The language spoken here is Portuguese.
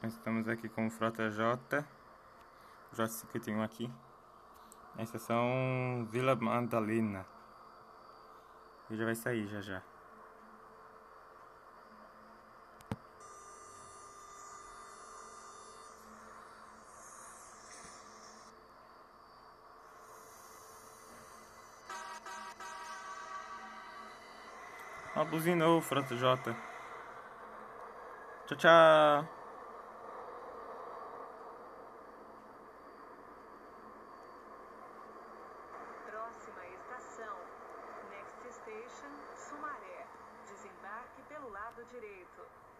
Estamos aqui com o Frota J, J51 aqui, na estação Vila Madalena. Ele já vai sair já já. Ó, buzinou, Frota J. Tchau, tchau. Lado direito.